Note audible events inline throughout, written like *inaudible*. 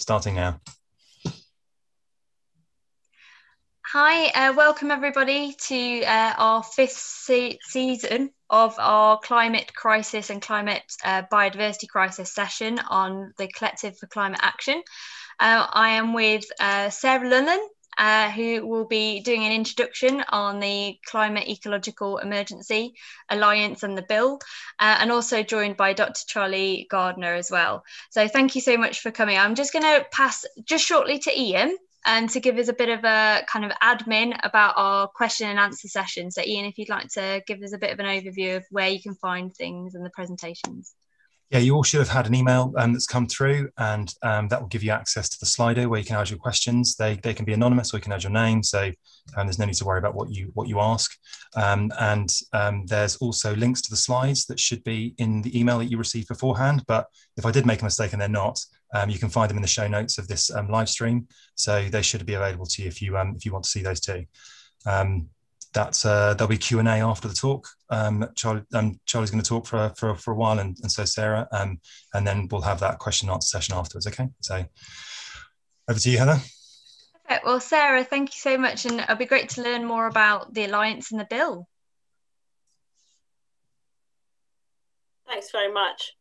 starting now. Hi, uh, welcome everybody to uh, our fifth se season of our climate crisis and climate uh, biodiversity crisis session on the Collective for Climate Action. Uh, I am with uh, Sarah Lunnon, uh, who will be doing an introduction on the Climate Ecological Emergency Alliance and the bill, uh, and also joined by Dr. Charlie Gardner as well. So thank you so much for coming. I'm just going to pass just shortly to Ian and to give us a bit of a kind of admin about our question and answer session. So, Ian, if you'd like to give us a bit of an overview of where you can find things and the presentations. Yeah, you all should have had an email um, that's come through, and um, that will give you access to the Slido where you can add your questions. They, they can be anonymous, or you can add your name. So um, there's no need to worry about what you what you ask. Um, and um, there's also links to the slides that should be in the email that you received beforehand. But if I did make a mistake and they're not, um, you can find them in the show notes of this live stream. So they should be available to you if you if you want to see those too that's uh, there'll be Q and A after the talk. Um, Charlie, um, Charlie's going to talk for, for for a while, and, and so Sarah, um, and then we'll have that question and answer session afterwards. Okay, so over to you, Heather. Perfect. Well, Sarah, thank you so much, and it'll be great to learn more about the alliance and the bill. Thanks very much.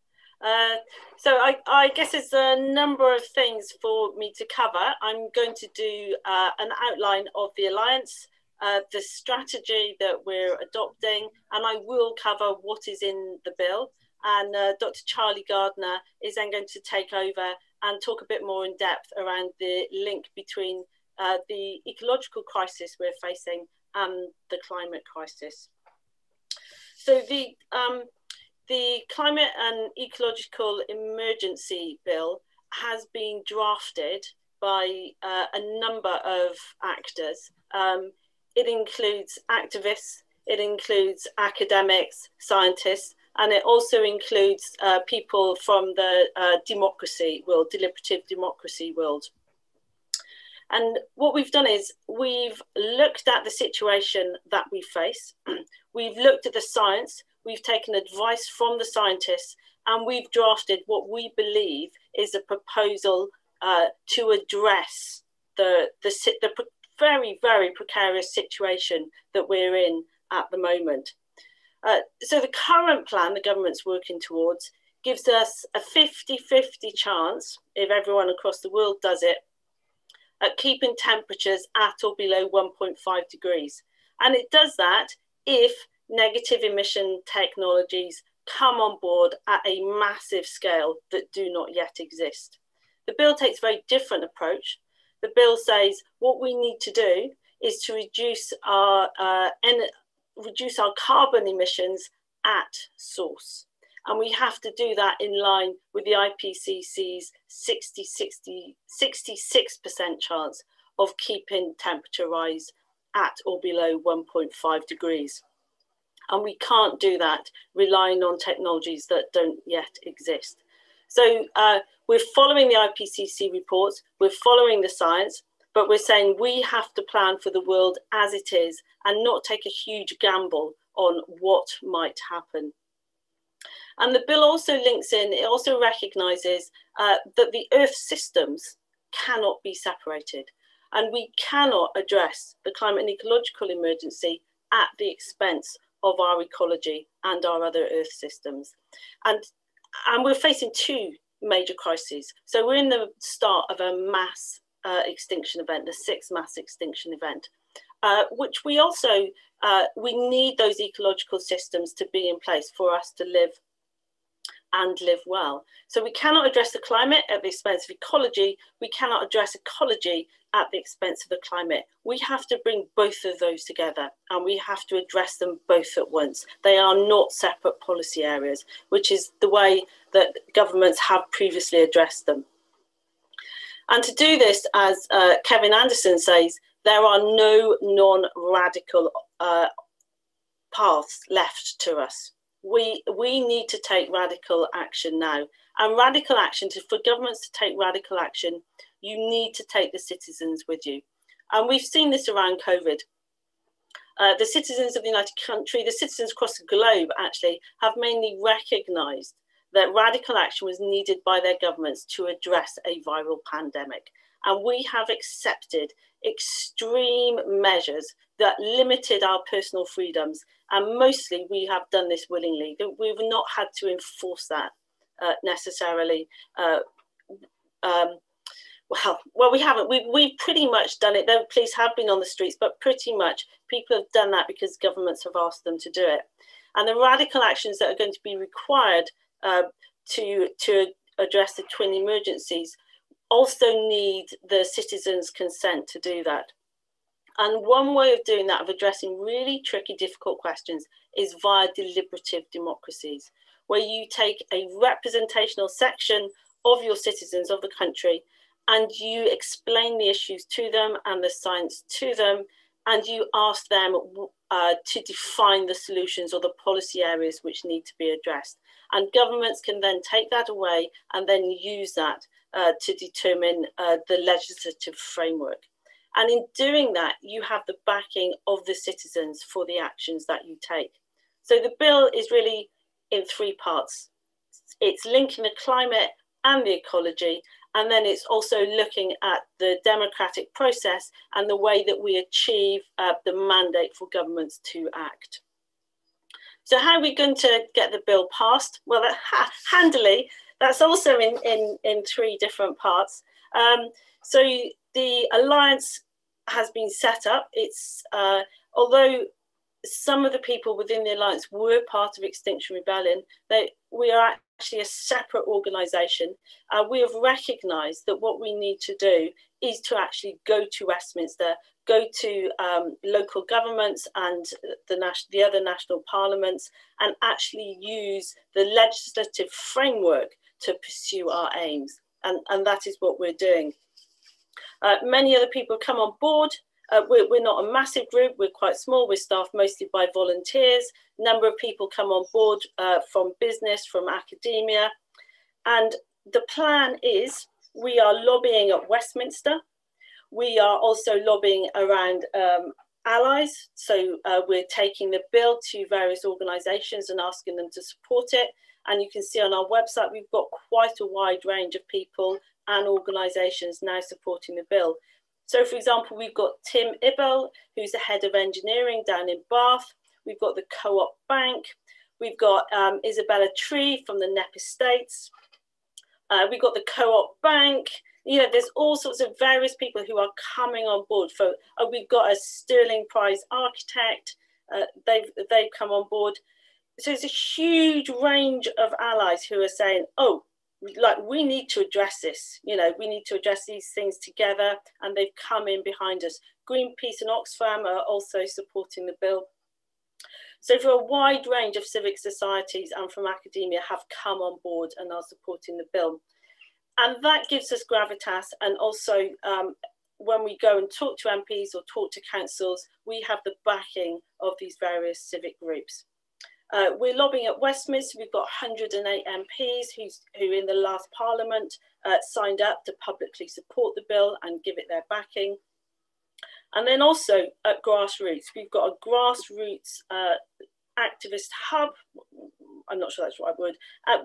Uh, so I, I, guess there's a number of things for me to cover. I'm going to do uh, an outline of the alliance, uh, the strategy that we're adopting, and I will cover what is in the bill. And uh, Dr. Charlie Gardner is then going to take over and talk a bit more in depth around the link between uh, the ecological crisis we're facing and the climate crisis. So the um, the climate and ecological emergency bill has been drafted by uh, a number of actors. Um, it includes activists, it includes academics, scientists, and it also includes uh, people from the uh, democracy world, deliberative democracy world. And what we've done is we've looked at the situation that we face, *clears throat* we've looked at the science, we've taken advice from the scientists, and we've drafted what we believe is a proposal uh, to address the, the, the, very, very precarious situation that we're in at the moment. Uh, so the current plan the government's working towards gives us a 50-50 chance, if everyone across the world does it, at keeping temperatures at or below 1.5 degrees. And it does that if negative emission technologies come on board at a massive scale that do not yet exist. The bill takes a very different approach the bill says what we need to do is to reduce our uh, en- reduce our carbon emissions at source. And we have to do that in line with the IPCC's 60, 60, 66% chance of keeping temperature rise at or below 1.5 degrees. And we can't do that relying on technologies that don't yet exist. So uh, we're following the IPCC reports, we're following the science, but we're saying we have to plan for the world as it is and not take a huge gamble on what might happen. And the bill also links in, it also recognises uh, that the Earth systems cannot be separated. And we cannot address the climate and ecological emergency at the expense of our ecology and our other Earth systems. And and we're facing two major crises. So we're in the start of a mass uh, extinction event, the sixth mass extinction event, uh, which we also uh, we need those ecological systems to be in place for us to live and live well. So we cannot address the climate at the expense of ecology. We cannot address ecology at the expense of the climate. We have to bring both of those together and we have to address them both at once. They are not separate policy areas, which is the way that governments have previously addressed them. And to do this, as uh, Kevin Anderson says, there are no non radical uh, paths left to us we we need to take radical action now. And radical action to, for governments to take radical action, you need to take the citizens with you. And we've seen this around COVID. Uh, the citizens of the United Country, the citizens across the globe actually have mainly recognised that radical action was needed by their governments to address a viral pandemic. And we have accepted extreme measures that limited our personal freedoms. And mostly we have done this willingly. We've not had to enforce that uh, necessarily. Uh, um, well, well, we haven't. We've, we've pretty much done it. The police have been on the streets, but pretty much people have done that because governments have asked them to do it. And the radical actions that are going to be required uh, to, to address the twin emergencies also need the citizens' consent to do that. And one way of doing that, of addressing really tricky, difficult questions, is via deliberative democracies, where you take a representational section of your citizens of the country and you explain the issues to them and the science to them, and you ask them uh, to define the solutions or the policy areas which need to be addressed. And governments can then take that away and then use that uh, to determine uh, the legislative framework. And in doing that, you have the backing of the citizens for the actions that you take. So the bill is really in three parts. It's linking the climate and the ecology, and then it's also looking at the democratic process and the way that we achieve uh, the mandate for governments to act. So how are we going to get the bill passed? Well, ha handily, that's also in, in, in three different parts. Um, so the alliance has been set up. It's uh, although some of the people within the alliance were part of Extinction Rebellion, they, we are actually a separate organisation. Uh, we have recognised that what we need to do is to actually go to Westminster, go to um, local governments and the, the other national parliaments, and actually use the legislative framework to pursue our aims. And, and that is what we're doing. Uh, many other people come on board. Uh, we're, we're, not a massive group, we're quite small, we're staffed mostly by volunteers. Number of people come on board uh, from business, from academia. And the plan is we are lobbying at Westminster. We are also lobbying around um, allies. So uh, we're taking the bill to various organisations and asking them to support it. And you can see on our website, we've got quite a wide range of people and organisations now supporting the bill. So, for example, we've got Tim Ibell, who's the head of engineering down in Bath. We've got the Co op Bank. We've got um, Isabella Tree from the Knepp Estates. Uh, we've got the Co op Bank. You know, there's all sorts of various people who are coming on board. For uh, we've got a Stirling Prize architect. Uh, they've they've come on board. So it's a huge range of allies who are saying, "Oh, like we need to address this you know we need to address these things together and they've come in behind us. Greenpeace and oxfam are also supporting the bill. So for a wide range of civic societies and from academia have come on board and are supporting the bill. And that gives us gravitas and also um, when we go and talk to MPs or talk to councils, we have the backing of these various civic groups. Uh, we're lobbying at Westminster. We've got 108 MPs who's, who in the last parliament uh, signed up to publicly support the bill and give it their backing. And then also at grassroots, we've got a grassroots uh, activist hub. I'm not sure that's what I would.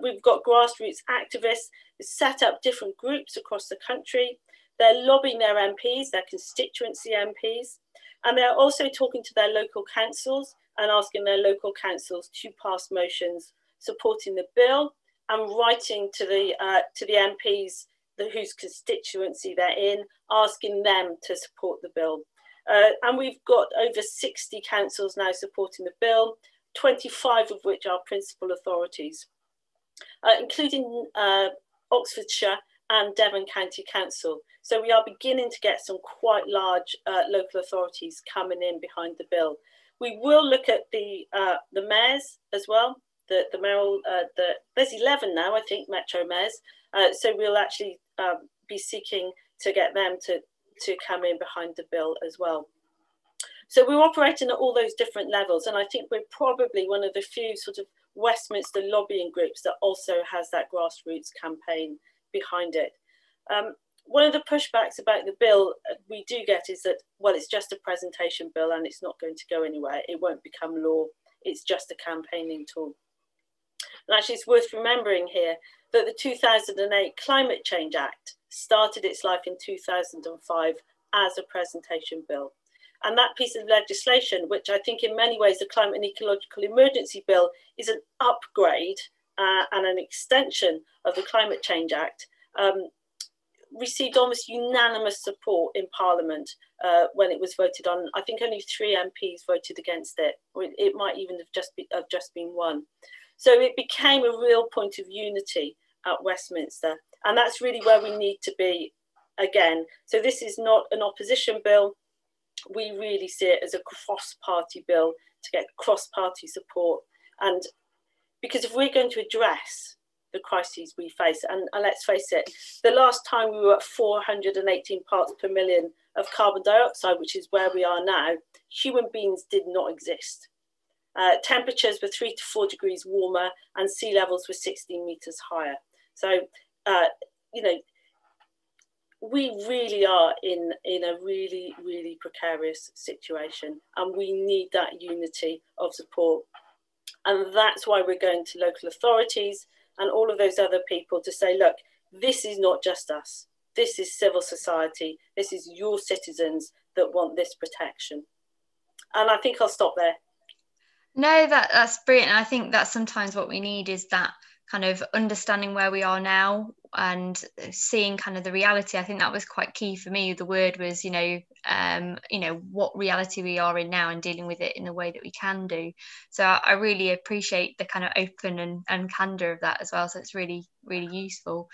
We've got grassroots activists set up different groups across the country. They're lobbying their MPs, their constituency MPs, and they're also talking to their local councils and asking their local councils to pass motions supporting the bill and writing to the uh, to the MPs the, whose constituency they're in, asking them to support the bill. Uh, and we've got over 60 councils now supporting the bill, 25 of which are principal authorities, uh, including uh, Oxfordshire and Devon County Council. So we are beginning to get some quite large uh, local authorities coming in behind the bill. We will look at the uh, the mayors as well. The the mayoral uh, the there's eleven now I think metro mayors. Uh, so we'll actually um, be seeking to get them to to come in behind the bill as well. So we're operating at all those different levels, and I think we're probably one of the few sort of Westminster lobbying groups that also has that grassroots campaign behind it. Um, one of the pushbacks about the bill we do get is that, well, it's just a presentation bill and it's not going to go anywhere. It won't become law. It's just a campaigning tool. And actually, it's worth remembering here that the 2008 Climate Change Act started its life in 2005 as a presentation bill. And that piece of legislation, which I think in many ways the Climate and Ecological Emergency Bill is an upgrade uh, and an extension of the Climate Change Act, um, received almost unanimous support in Parliament uh, when it was voted on. I think only three MPs voted against it. It might even have just, be, have just been one. So it became a real point of unity at Westminster. And that's really where we need to be again. So this is not an opposition bill. We really see it as a cross-party bill to get cross-party support. And because if we're going to address the crises we face, and, and let's face it, the last time we were at 418 parts per million of carbon dioxide, which is where we are now, human beings did not exist. Uh, temperatures were three to four degrees warmer and sea levels were 16 meters higher. So, uh, you know, we really are in, in a really, really precarious situation and we need that unity of support. And that's why we're going to local authorities and all of those other people to say, look, this is not just us. This is civil society. This is your citizens that want this protection. And I think I'll stop there. No, that that's brilliant. I think that's sometimes what we need is that kind of understanding where we are now and seeing kind of the reality i think that was quite key for me the word was you know um you know what reality we are in now and dealing with it in the way that we can do so i really appreciate the kind of open and, and candor of that as well so it's really really useful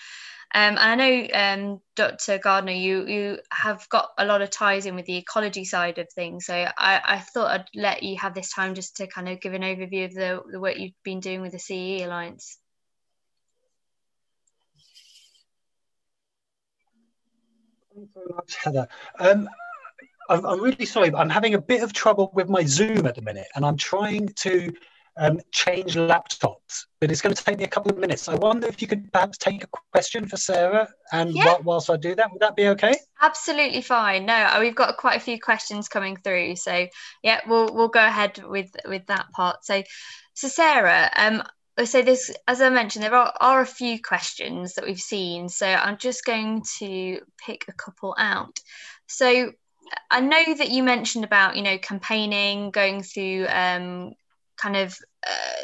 um, and I know, um, Dr. Gardner, you you have got a lot of ties in with the ecology side of things. So I, I thought I'd let you have this time just to kind of give an overview of the, the work you've been doing with the CE Alliance. Thanks very much, Heather. Um, I'm, I'm, really sorry, but I'm having a bit of trouble with my Zoom at the minute, and I'm trying to um, change laptops, but it's going to take me a couple of minutes. I wonder if you could perhaps take a question for Sarah, and yeah. whilst I do that, would that be okay? Absolutely fine. No, uh, we've got quite a few questions coming through, so yeah, we'll we'll go ahead with with that part. So, so Sarah, um, so this as i mentioned there are, are a few questions that we've seen so i'm just going to pick a couple out so i know that you mentioned about you know campaigning going through um, kind of uh,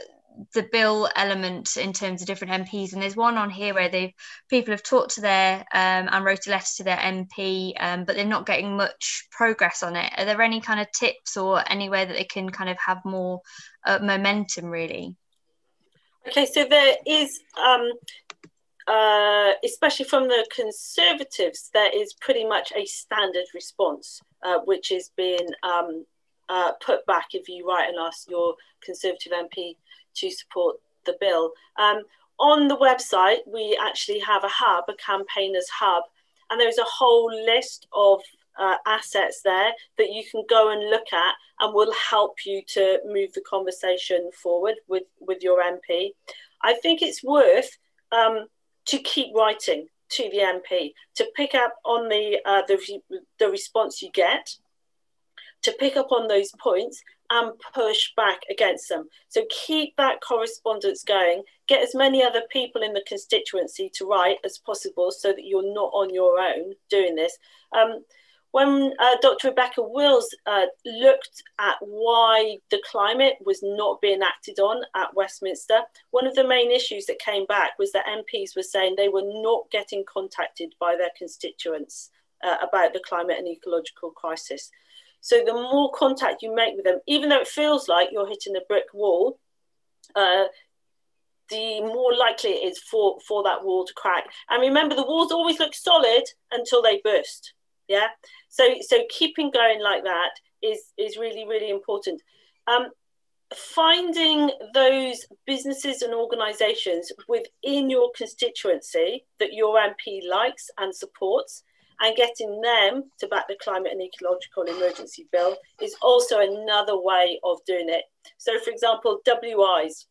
the bill element in terms of different MPs, and there's one on here where they people have talked to their um, and wrote a letter to their MP, um, but they're not getting much progress on it. Are there any kind of tips or anywhere that they can kind of have more uh, momentum, really? Okay, so there is, um, uh, especially from the Conservatives, there is pretty much a standard response, uh, which is being um, uh, put back if you write and ask your Conservative MP to support the bill. Um, on the website, we actually have a hub, a campaigners hub, and there's a whole list of uh, assets there that you can go and look at and will help you to move the conversation forward with, with your MP. I think it's worth um, to keep writing to the MP, to pick up on the, uh, the, the response you get, to pick up on those points and push back against them. So keep that correspondence going. Get as many other people in the constituency to write as possible so that you're not on your own doing this. Um, when uh, Dr. Rebecca Willis uh, looked at why the climate was not being acted on at Westminster, one of the main issues that came back was that MPs were saying they were not getting contacted by their constituents uh, about the climate and ecological crisis. So the more contact you make with them, even though it feels like you're hitting a brick wall, uh, the more likely it is for, for that wall to crack. And remember, the walls always look solid until they burst. Yeah. So so keeping going like that is is really really important. Um, finding those businesses and organisations within your constituency that your MP likes and supports, and getting them to back the climate and ecological emergency bill is also another way of doing it. So, for example, WIs.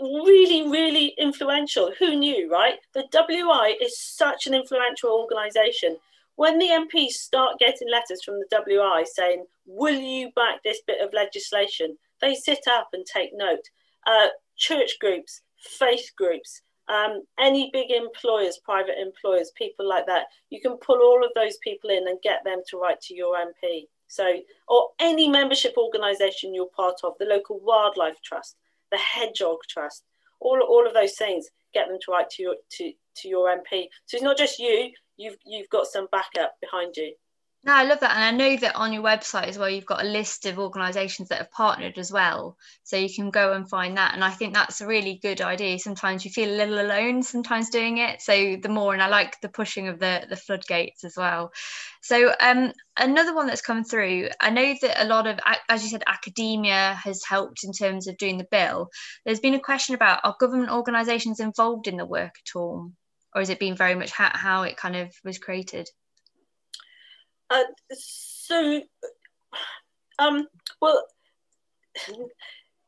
Really, really influential. Who knew, right? The WI is such an influential organisation when the MPs start getting letters from the WI saying, Will you back this bit of legislation? They sit up and take note. Uh, church groups, faith groups, um, any big employers, private employers, people like that, you can pull all of those people in and get them to write to your MP. So, or any membership organisation you're part of, the local wildlife trust, the hedgehog trust, all, all of those things, get them to write to your to, to your MP. So it's not just you, you've you've got some backup behind you. No, I love that. And I know that on your website as well, you've got a list of organisations that have partnered as well. So you can go and find that. And I think that's a really good idea. Sometimes you feel a little alone sometimes doing it. So the more, and I like the pushing of the, the floodgates as well. So um, another one that's come through, I know that a lot of, as you said, academia has helped in terms of doing the bill. There's been a question about are government organisations involved in the work at all? Or has it been very much how, how it kind of was created? Uh, so, um, well,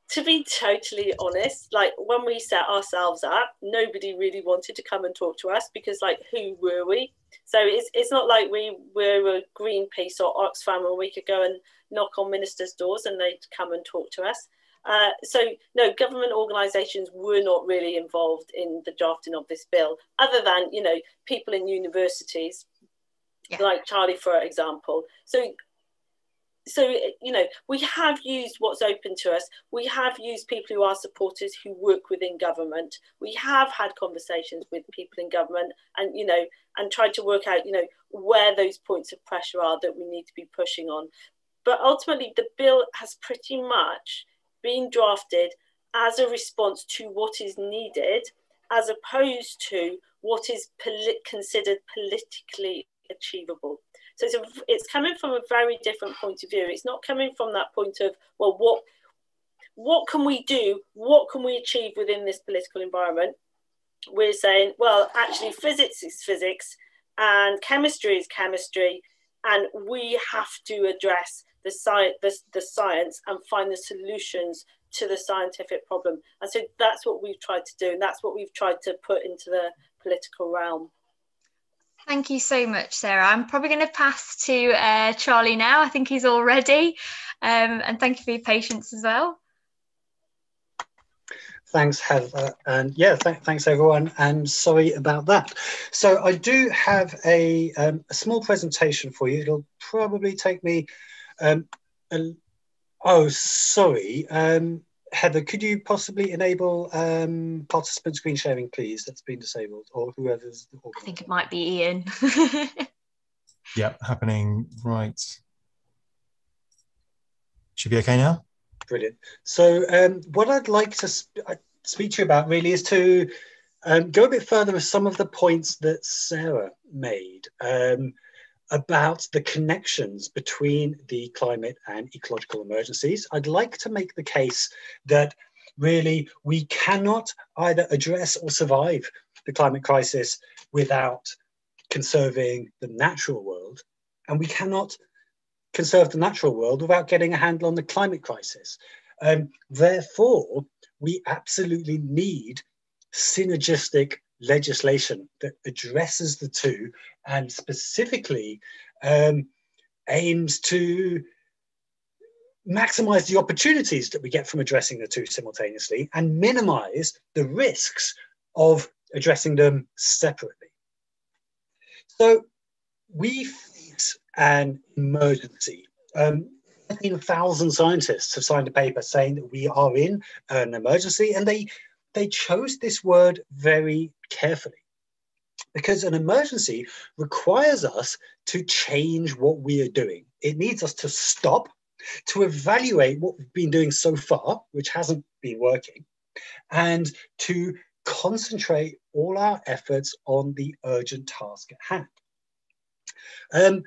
to be totally honest, like when we set ourselves up, nobody really wanted to come and talk to us because, like, who were we? So it's, it's not like we were a Greenpeace or Oxfam where we could go and knock on ministers' doors and they'd come and talk to us. Uh, so no, government organisations were not really involved in the drafting of this bill, other than you know people in universities yeah. like Charlie, for example. So, so you know, we have used what's open to us. We have used people who are supporters who work within government. We have had conversations with people in government, and you know, and tried to work out, you know, where those points of pressure are that we need to be pushing on. But ultimately, the bill has pretty much been drafted as a response to what is needed, as opposed to what is considered politically achievable. So it's, a, it's coming from a very different point of view. It's not coming from that point of, well, what, what can we do? What can we achieve within this political environment? We're saying, well, actually, physics is physics and chemistry is chemistry, and we have to address the, sci- the, the science and find the solutions to the scientific problem. And so that's what we've tried to do, and that's what we've tried to put into the political realm. Thank you so much, Sarah. I'm probably going to pass to uh, Charlie now. I think he's all ready. Um, and thank you for your patience as well. Thanks, Heather. And yeah, th thanks everyone. And sorry about that. So I do have a, um, a small presentation for you. It'll probably take me, um, a, oh, sorry. Um, Heather, could you possibly enable um, participant screen sharing, please? That's been disabled, or whoever's. I think it might be Ian. *laughs* yep, happening right. Should be okay now. Brilliant. So, um, what I'd like to sp speak to you about really is to um, go a bit further with some of the points that Sarah made. Um, about the connections between the climate and ecological emergencies. I'd like to make the case that really we cannot either address or survive the climate crisis without conserving the natural world, and we cannot conserve the natural world without getting a handle on the climate crisis. Um, therefore, we absolutely need synergistic legislation that addresses the two and specifically um, aims to maximize the opportunities that we get from addressing the two simultaneously and minimize the risks of addressing them separately. So we face an emergency. Um, 15,000 scientists have signed a paper saying that we are in an emergency, and they they chose this word very carefully because an emergency requires us to change what we are doing. It needs us to stop, to evaluate what we've been doing so far, which hasn't been working, and to concentrate all our efforts on the urgent task at hand. Um,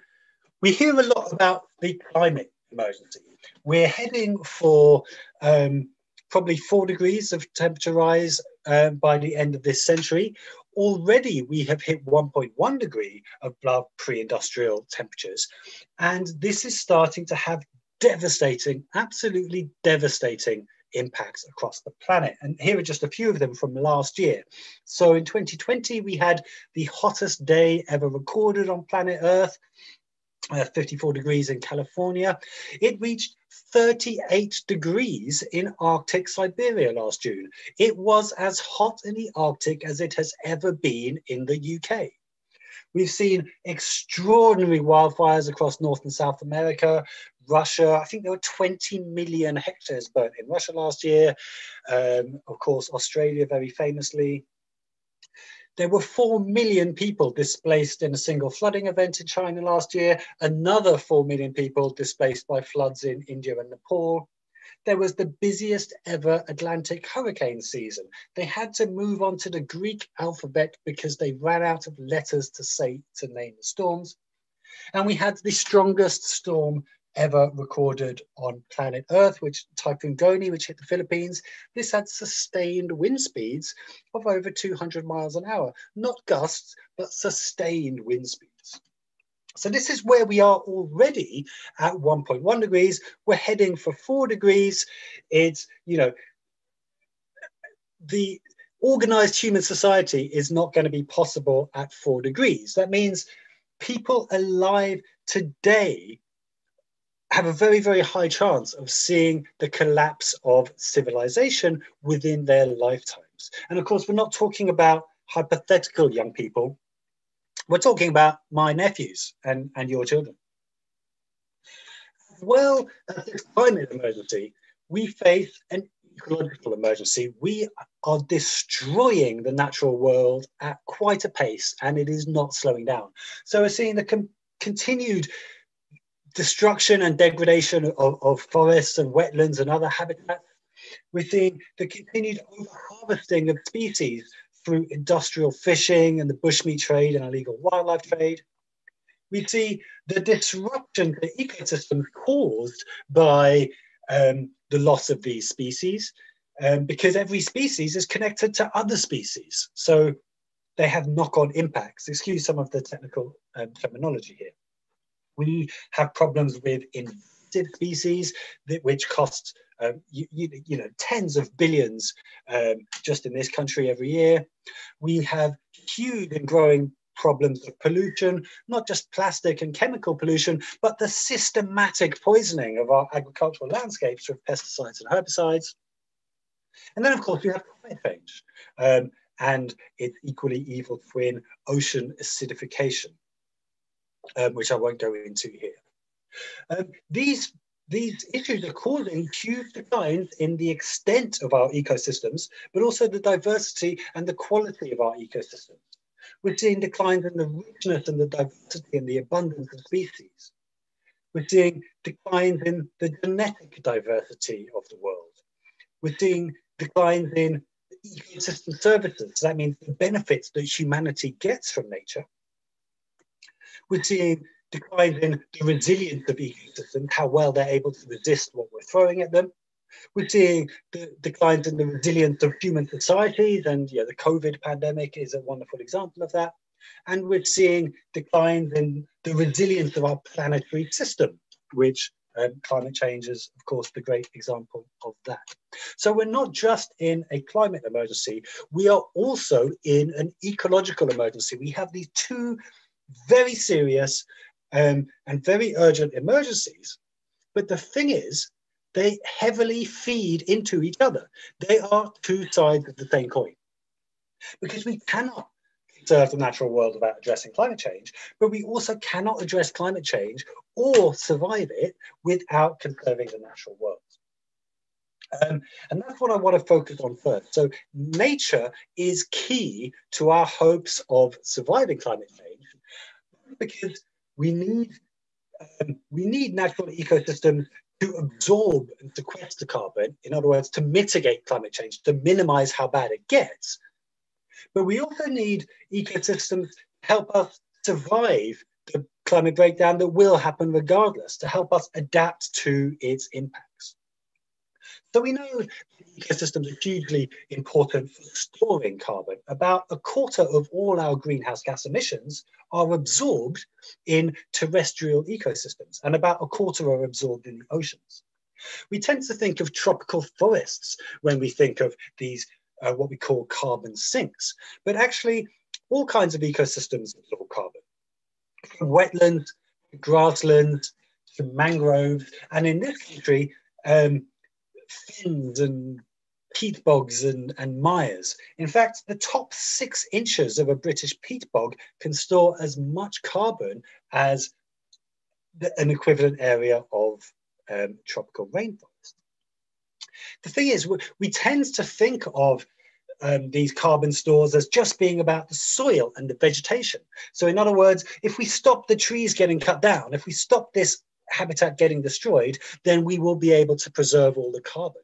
we hear a lot about the climate emergency. We're heading for um, probably four degrees of temperature rise uh, by the end of this century. Already we have hit 1.1 degree above pre-industrial temperatures. And this is starting to have devastating, absolutely devastating impacts across the planet. And here are just a few of them from last year. So in 2020, we had the hottest day ever recorded on planet Earth. uh, 54 degrees in California. It reached 38 degrees in Arctic Siberia last June. It was as hot in the Arctic as it has ever been in the UK. We've seen extraordinary wildfires across North and South America. Russia, I think there were 20 million hectares burnt in Russia last year. Um, of course, Australia, very famously, there were 4 million people displaced in a single flooding event in China last year, another 4 million people displaced by floods in India and Nepal. There was the busiest ever Atlantic hurricane season. They had to move on to the Greek alphabet because they ran out of letters to say to name the storms. And we had the strongest storm ever recorded on planet Earth, which Typhoon Goni, which hit the Philippines. This had sustained wind speeds of over 200 miles an hour, not gusts, but sustained wind speeds. So this is where we are already at 1.1 degrees. We're heading for four degrees. It's, you know, the organized human society is not going to be possible at four degrees. That means people alive today have a very, very high chance of seeing the collapse of civilization within their lifetimes. And of course, we're not talking about hypothetical young people. We're talking about my nephews and, and your children. Well this climate emergency, we face an ecological emergency. We are destroying the natural world at quite a pace, and it is not slowing down. So we're seeing the continued destruction and degradation of, of forests and wetlands and other habitats. We're seeing the continued overharvesting of species through industrial fishing and the bushmeat trade and illegal wildlife trade. We see the disruption to ecosystems caused by um, the loss of these species, um, because every species is connected to other species. So they have knock on impacts. Excuse some of the technical um, terminology here. We have problems with invasive species, that, which cost um, you, you, you, know tens of billions um, just in this country every year. We have huge and growing problems of pollution, not just plastic and chemical pollution, but the systematic poisoning of our agricultural landscapes with pesticides and herbicides. And then, of course, we have climate change um, and its equally evil twin, ocean acidification um, which I won't go into here. Um, these, these issues are causing huge declines in the extent of our ecosystems, but also the diversity and the quality of our ecosystems. We're seeing declines in the richness and the diversity and the abundance of species. We're seeing declines in the genetic diversity of the world. We're seeing declines in ecosystem services. That means the benefits that humanity gets from nature. We're seeing declines in the resilience of ecosystems, how well they're able to resist what we're throwing at them. We're seeing the declines in the resilience of human societies, and yeah, the COVID pandemic is a wonderful example of that. And we're seeing declines in the resilience of our planetary system, which um, climate change is, of course, the great example of that. So we're not just in a climate emergency, we are also in an ecological emergency. We have these two very serious um, and very urgent emergencies. But the thing is, they heavily feed into each other. They are two sides of the same coin. Because we cannot serve the natural world without addressing climate change, but we also cannot address climate change or survive it without conserving the natural world. Um, and that's what I want to focus on first. So, nature is key to our hopes of surviving climate change because we need um, we need natural ecosystems to absorb and sequester carbon, in other words, to mitigate climate change, to minimize how bad it gets. But we also need ecosystems to help us survive the climate breakdown that will happen regardless, to help us adapt to its impacts. So we know ecosystems are hugely important for storing carbon. About a quarter of all our greenhouse gas emissions are absorbed in terrestrial ecosystems, and about a quarter are absorbed in the oceans. We tend to think of tropical forests when we think of these, uh, what we call carbon sinks, but actually all kinds of ecosystems absorb carbon. From wetlands, grasslands to mangroves, and in this country, um, fens and peat bogs and, and mires. In fact, the top six inches of a British peat bog can store as much carbon as the, an equivalent area of um, tropical rainforest. The thing is, we, we tend to think of um, these carbon stores as just being about the soil and the vegetation. So, in other words, if we stop the trees getting cut down, if we stop this habitat getting destroyed, then we will be able to preserve all the carbon.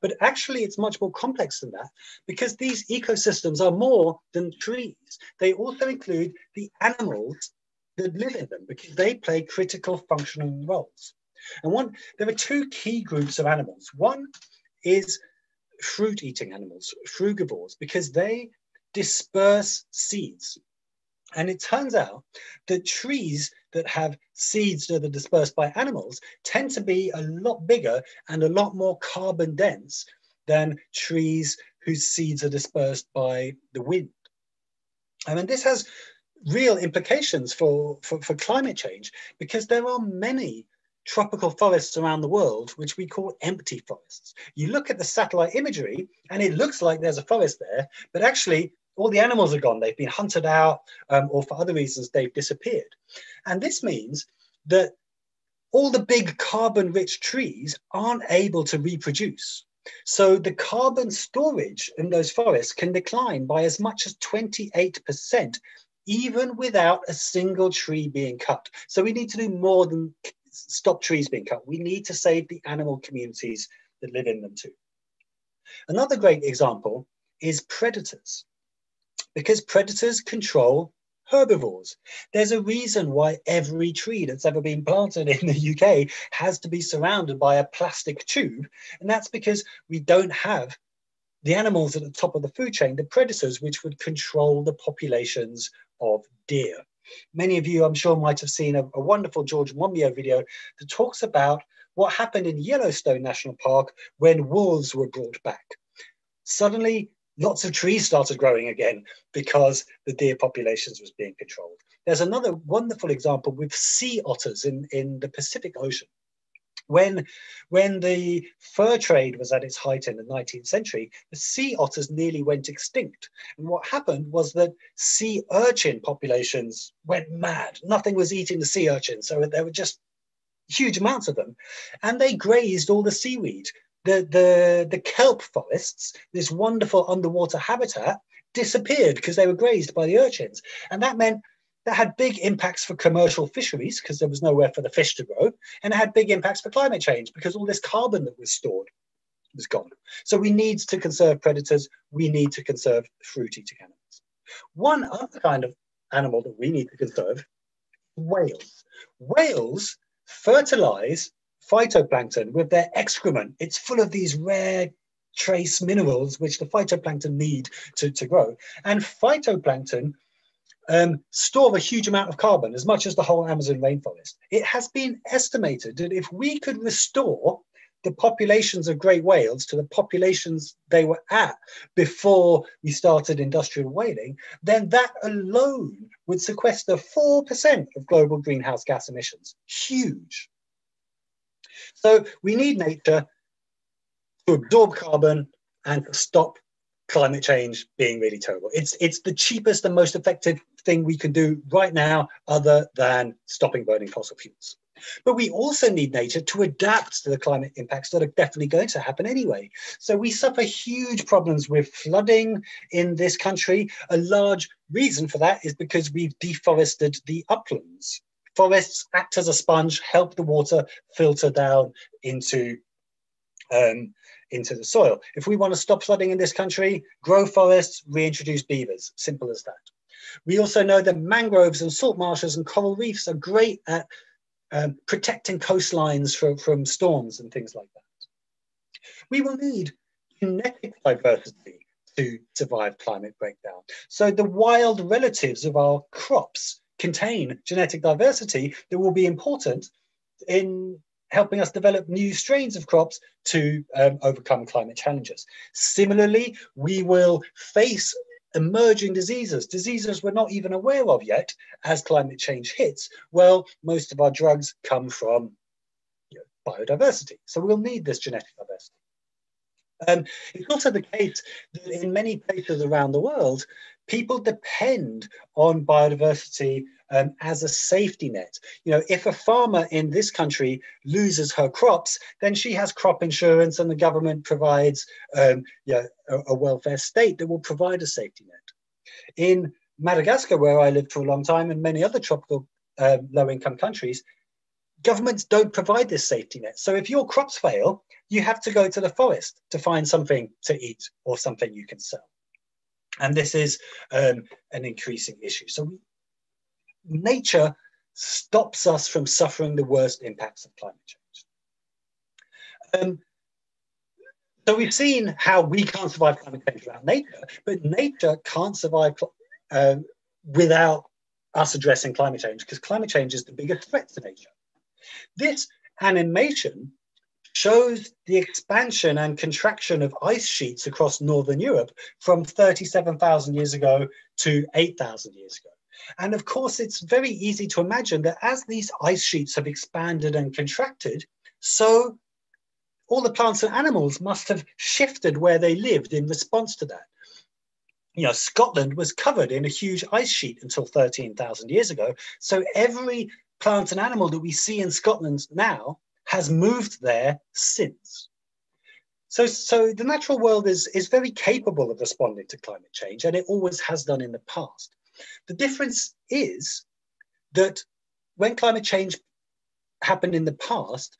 But actually, it's much more complex than that because these ecosystems are more than trees. They also include the animals that live in them because they play critical functional roles. And one, there are two key groups of animals. One is fruit eating animals, frugivores, because they disperse seeds. And it turns out that trees that have seeds that are dispersed by animals tend to be a lot bigger and a lot more carbon dense than trees whose seeds are dispersed by the wind. I mean, this has real implications for, for, for climate change because there are many tropical forests around the world, which we call empty forests. You look at the satellite imagery and it looks like there's a forest there, but actually all the animals are gone. They've been hunted out um, or for other reasons they've disappeared. And this means that all the big carbon rich trees aren't able to reproduce. So the carbon storage in those forests can decline by as much as 28%, even without a single tree being cut. So we need to do more than stop trees being cut. We need to save the animal communities that live in them too. Another great example is predators, because predators control herbivores. There's a reason why every tree that's ever been planted in the UK has to be surrounded by a plastic tube, and that's because we don't have the animals at the top of the food chain, the predators, which would control the populations of deer. Many of you, I'm sure, might have seen a, a wonderful George Monbiot video that talks about what happened in Yellowstone National Park when wolves were brought back. Suddenly, lots of trees started growing again because the deer populations was being controlled. There's another wonderful example with sea otters in, in the Pacific Ocean. When, when the fur trade was at its height in the 19th century, the sea otters nearly went extinct. And what happened was that sea urchin populations went mad. Nothing was eating the sea urchin, so there were just huge amounts of them. And they grazed all the seaweed. The, the, the kelp forests, this wonderful underwater habitat, disappeared because they were grazed by the urchins. And that meant that had big impacts for commercial fisheries because there was nowhere for the fish to grow, and it had big impacts for climate change because all this carbon that was stored was gone. So we need to conserve predators. We need to conserve fruit-eating animals. One other kind of animal that we need to conserve, whales. Whales fertilize phytoplankton with their excrement. It's full of these rare trace minerals which the phytoplankton need to, to grow. And phytoplankton um, store a huge amount of carbon, as much as the whole Amazon rainforest. It has been estimated that if we could restore the populations of great whales to the populations they were at before we started industrial whaling, then that alone would sequester 4% of global greenhouse gas emissions. Huge. So we need nature to absorb carbon and to stop climate change being really terrible. It's it's the cheapest and most effective thing we can do right now, other than stopping burning fossil fuels. But we also need nature to adapt to the climate impacts that are definitely going to happen anyway. So we suffer huge problems with flooding in this country. A large reason for that is because we've deforested the uplands. Forests act as a sponge, help the water filter down into um, into the soil. If we want to stop flooding in this country, grow forests, reintroduce beavers. Simple as that. We also know that mangroves and salt marshes and coral reefs are great at um, protecting coastlines from, from storms and things like that. We will need genetic diversity to survive climate breakdown. So the wild relatives of our crops contain genetic diversity that will be important in helping us develop new strains of crops to um, overcome climate challenges. Similarly, we will face emerging diseases, diseases we're not even aware of yet as climate change hits. Well, most of our drugs come from you know, biodiversity. So we'll need this genetic diversity. Um, it's also the case that in many places around the world, people depend on biodiversity um, as a safety net. You know, if a farmer in this country loses her crops, then she has crop insurance, and the government provides um, a, a, welfare state that will provide a safety net. In Madagascar, where I lived for a long time, and many other tropical um, low-income countries, governments don't provide this safety net. So if your crops fail, you have to go to the forest to find something to eat or something you can sell. And this is um, an increasing issue. So we, nature stops us from suffering the worst impacts of climate change. Um, so we've seen how we can't survive climate change without nature, but nature can't survive uh, without us addressing climate change because climate change is the biggest threat to nature. This animation shows the expansion and contraction of ice sheets across Northern Europe from 37,000 years ago to 8,000 years ago. And of course, it's very easy to imagine that as these ice sheets have expanded and contracted, so all the plants and animals must have shifted where they lived in response to that. You know, Scotland was covered in a huge ice sheet until 13,000 years ago. So every plant and animal that we see in Scotland now has moved there since. So, so the natural world is, is very capable of responding to climate change, and it always has done in the past. The difference is that when climate change happened in the past,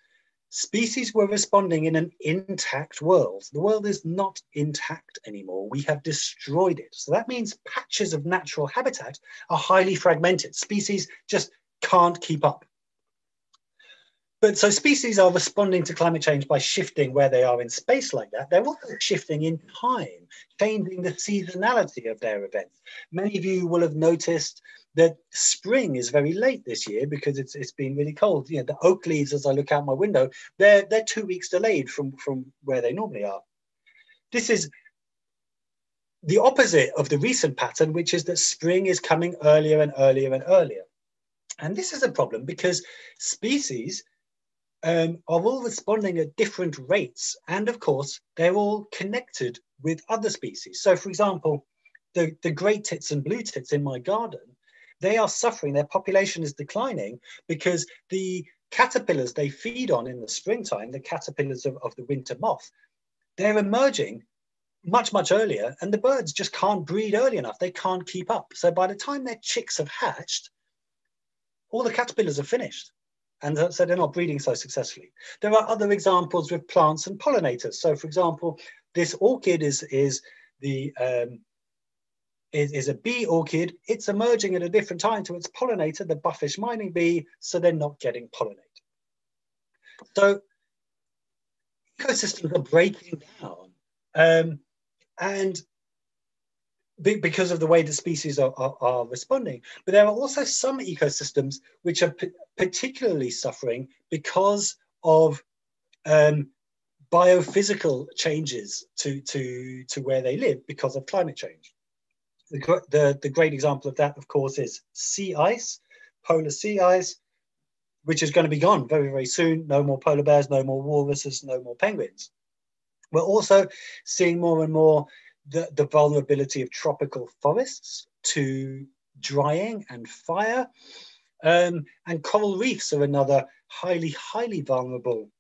species were responding in an intact world. The world is not intact anymore. We have destroyed it. So that means patches of natural habitat are highly fragmented. Species just can't keep up. But so species are responding to climate change by shifting where they are in space like that. They're also shifting in time, changing the seasonality of their events. Many of you will have noticed that spring is very late this year because it's it's been really cold. You know, the oak leaves as I look out my window, they're they're two weeks delayed from, from where they normally are. This is the opposite of the recent pattern, which is that spring is coming earlier and earlier and earlier. And this is a problem because species um, are all responding at different rates. And of course, they're all connected with other species. So, for example, the, the great tits and blue tits in my garden, they are suffering, their population is declining because the caterpillars they feed on in the springtime, the caterpillars of, of the winter moth, they're emerging much, much earlier, and the birds just can't breed early enough. They can't keep up. So by the time their chicks have hatched, all the caterpillars are finished and so they're not breeding so successfully. There are other examples with plants and pollinators. So, for example, this orchid is is the um, is, is a bee orchid. It's emerging at a different time to its pollinator, the buffish mining bee, so they're not getting pollinated. So ecosystems are breaking down, um, and because of the way the species are, are, are, responding. But there are also some ecosystems which are particularly suffering because of um, biophysical changes to, to, to where they live because of climate change. The, the, the great example of that, of course, is sea ice, polar sea ice, which is going to be gone very, very soon. No more polar bears, no more walruses, no more penguins. We're also seeing more and more the, the vulnerability of tropical forests to drying and fire. Um, and coral reefs are another highly, highly vulnerable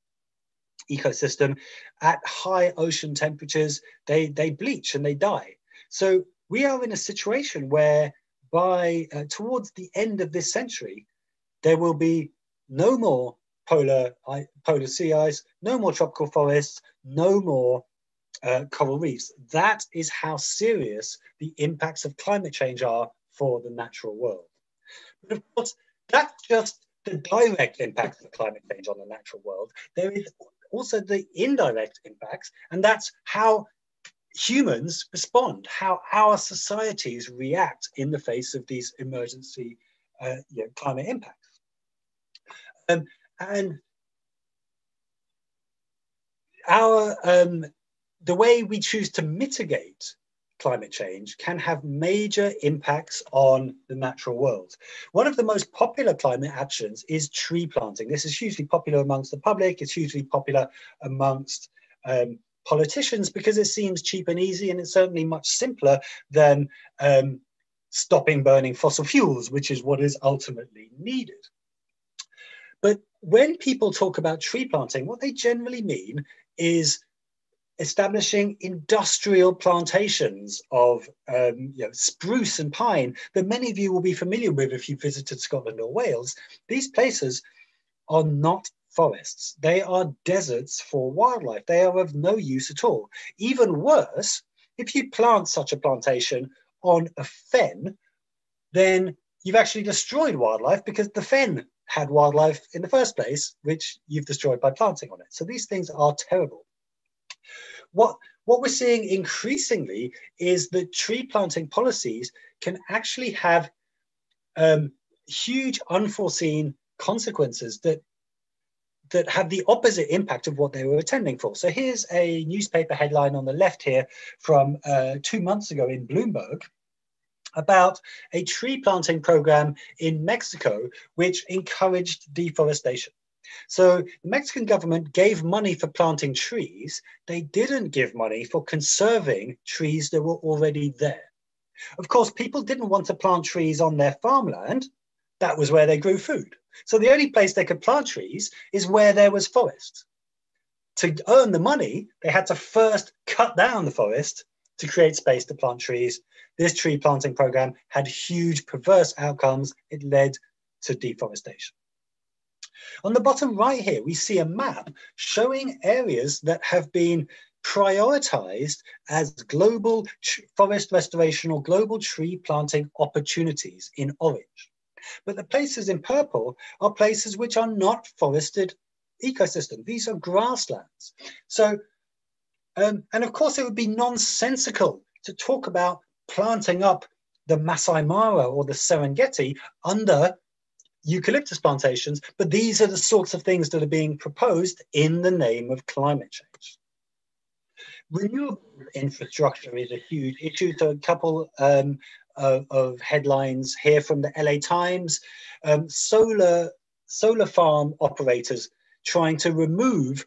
ecosystem. At high ocean temperatures, they, they bleach and they die. So we are in a situation where by uh, towards the end of this century, there will be no more polar, polar sea ice, no more tropical forests, no more uh, coral reefs. That is how serious the impacts of climate change are for the natural world. But of course, that's just the direct impacts of climate change on the natural world. There is also the indirect impacts, and that's how humans respond, how our societies react in the face of these emergency uh, you know, climate impacts. Um, and our um, the way we choose to mitigate climate change can have major impacts on the natural world. One of the most popular climate actions is tree planting. This is hugely popular amongst the public, it's hugely popular amongst um, politicians because it seems cheap and easy, and it's certainly much simpler than um, stopping burning fossil fuels, which is what is ultimately needed. But when people talk about tree planting, what they generally mean is establishing industrial plantations of um, you know, spruce and pine that many of you will be familiar with if you visited Scotland or Wales. These places are not forests. They are deserts for wildlife. They are of no use at all. Even worse, if you plant such a plantation on a fen, then you've actually destroyed wildlife because the fen had wildlife in the first place, which you've destroyed by planting on it. So these things are terrible. What, what we're seeing increasingly is that tree planting policies can actually have um, huge unforeseen consequences that that have the opposite impact of what they were attending for. So here's a newspaper headline on the left here from uh, two months ago in Bloomberg about a tree planting program in Mexico, which encouraged deforestation. So the Mexican government gave money for planting trees. They didn't give money for conserving trees that were already there. Of course, people didn't want to plant trees on their farmland. That was where they grew food. So the only place they could plant trees is where there was forest. To earn the money, they had to first cut down the forest to create space to plant trees. This tree planting program had huge perverse outcomes. It led to deforestation. On the bottom right here, we see a map showing areas that have been prioritized as global forest restoration or global tree planting opportunities in orange. But the places in purple are places which are not forested ecosystem. These are grasslands. So, um, and of course, it would be nonsensical to talk about planting up the Masai Mara or the Serengeti under eucalyptus plantations, but these are the sorts of things that are being proposed in the name of climate change. Renewable infrastructure is a huge issue. So a couple um, of, of, headlines here from the LA Times. Um, solar, solar farm operators trying to remove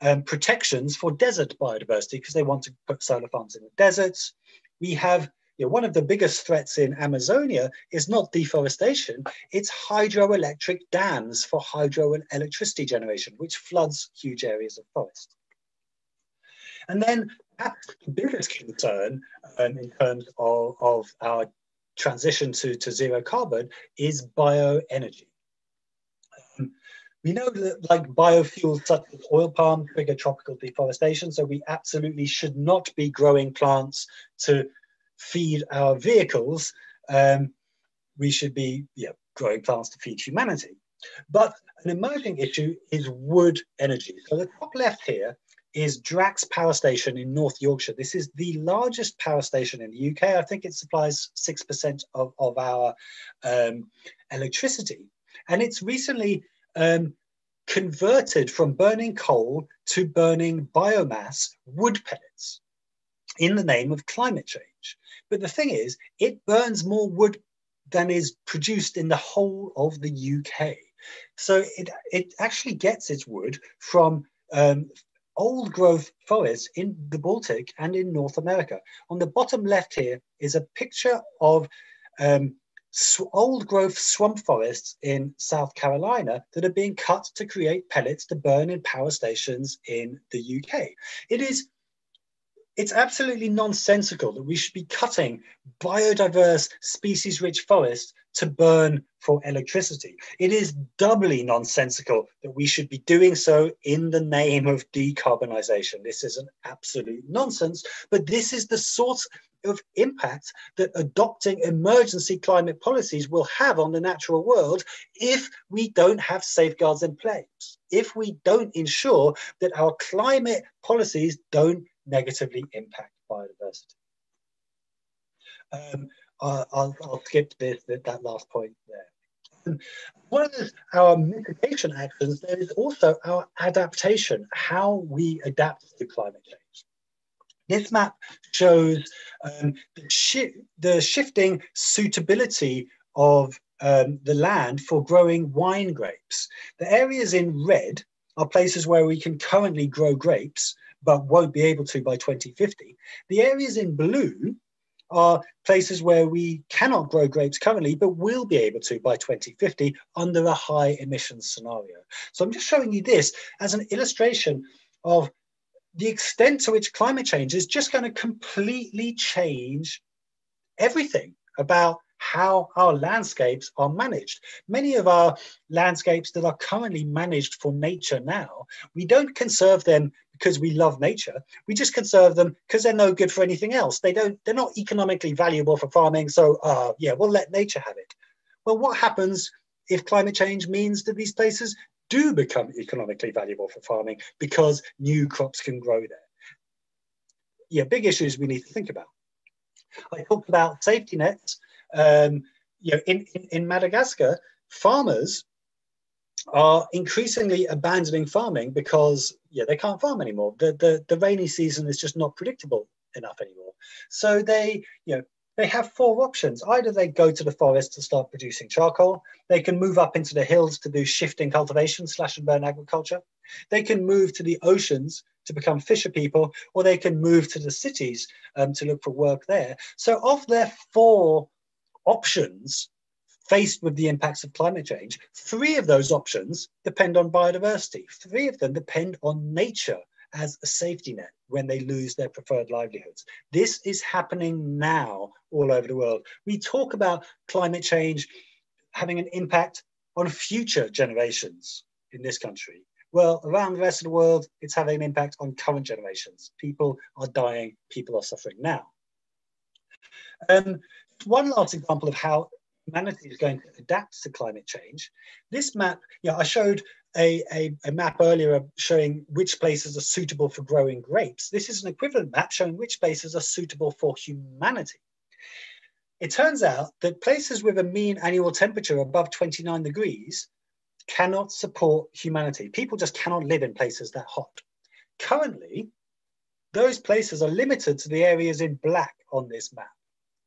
um, protections for desert biodiversity because they want to put solar farms in the deserts. We have you know, one of the biggest threats in Amazonia is not deforestation, it's hydroelectric dams for hydroelectricity generation, which floods huge areas of forest. And then perhaps the biggest concern um, in terms of, of our transition to, to zero carbon is bioenergy. Um, we know that like biofuels such as oil palm trigger tropical deforestation, so we absolutely should not be growing plants to feed our vehicles, um, we should be yeah, growing plants to feed humanity. But an emerging issue is wood energy. So the top left here is Drax Power Station in North Yorkshire. This is the largest power station in the UK. I think it supplies 6% of, of our um, electricity. And it's recently um, converted from burning coal to burning biomass wood pellets in the name of climate change. But the thing is, it burns more wood than is produced in the whole of the UK. So it, it actually gets its wood from um, old growth forests in the Baltic and in North America. On the bottom left here is a picture of um, old growth swamp forests in South Carolina that are being cut to create pellets to burn in power stations in the UK. It is it's absolutely nonsensical that we should be cutting biodiverse, species rich forests to burn for electricity. It is doubly nonsensical that we should be doing so in the name of decarbonisation. This is an absolute nonsense, but this is the sort of impact that adopting emergency climate policies will have on the natural world if we don't have safeguards in place, if we don't ensure that our climate policies don't negatively impact biodiversity. Um, I'll, I'll, skip this, that last point there. One of our mitigation actions, there is also our adaptation, how we adapt to climate change. This map shows um, the, shi the, shifting suitability of um, the land for growing wine grapes. The areas in red are places where we can currently grow grapes, but won't be able to by 2050. The areas in blue are places where we cannot grow grapes currently, but will be able to by 2050 under a high emissions scenario. So I'm just showing you this as an illustration of the extent to which climate change is just going to completely change everything about how our landscapes are managed. Many of our landscapes that are currently managed for nature now, we don't conserve them because we love nature. We just conserve them because they're no good for anything else. They don't, they're not economically valuable for farming. So uh, yeah, we'll let nature have it. Well, what happens if climate change means that these places do become economically valuable for farming because new crops can grow there? Yeah, big issues we need to think about. I talked about safety nets. Um, you know, in, in, in Madagascar, farmers are increasingly abandoning farming because yeah they can't farm anymore. The, the the rainy season is just not predictable enough anymore. So they you know they have four options. Either they go to the forest to start producing charcoal. They can move up into the hills to do shifting cultivation slash and burn agriculture. They can move to the oceans to become fisher people or they can move to the cities um, to look for work there. So of their four options faced with the impacts of climate change, three of those options depend on biodiversity. Three of them depend on nature as a safety net when they lose their preferred livelihoods. This is happening now all over the world. We talk about climate change having an impact on future generations in this country. Well, around the rest of the world, it's having an impact on current generations. People are dying, people are suffering now. Um, one last example of how humanity is going to adapt to climate change. This map, yeah, I showed a, a, a, map earlier showing which places are suitable for growing grapes. This is an equivalent map showing which places are suitable for humanity. It turns out that places with a mean annual temperature above 29 degrees cannot support humanity. People just cannot live in places that hot. Currently, those places are limited to the areas in black on this map,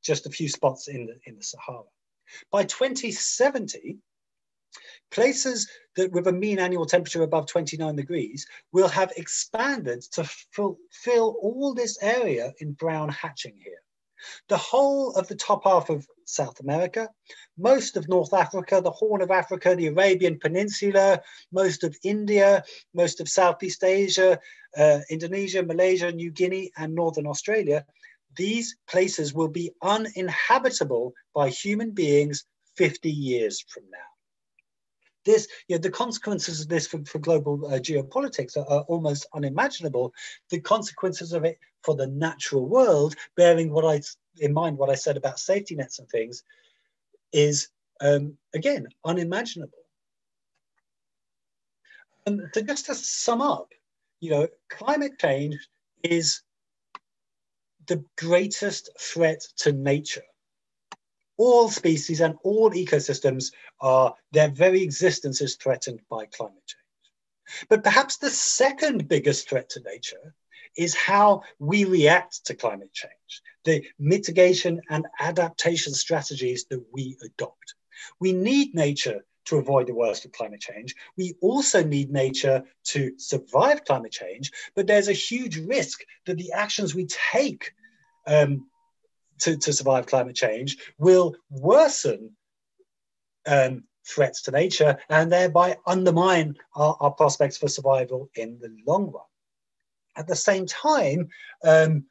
just a few spots in the, in the Sahara. By 2070, places that with a mean annual temperature above 29 degrees will have expanded to fill, all this area in brown hatching here. The whole of the top half of South America, most of North Africa, the Horn of Africa, the Arabian Peninsula, most of India, most of Southeast Asia, uh, Indonesia, Malaysia, New Guinea, and Northern Australia these places will be uninhabitable by human beings 50 years from now. This, you know, the consequences of this for, for global uh, geopolitics are, are, almost unimaginable. The consequences of it for the natural world, bearing what I in mind what I said about safety nets and things, is um, again unimaginable. And so just to sum up, you know, climate change is the greatest threat to nature. All species and all ecosystems are, their very existence is threatened by climate change. But perhaps the second biggest threat to nature is how we react to climate change, the mitigation and adaptation strategies that we adopt. We need nature to avoid the worst of climate change. We also need nature to survive climate change, but there's a huge risk that the actions we take um, to, to survive climate change will worsen um, threats to nature and thereby undermine our, our, prospects for survival in the long run. At the same time, um,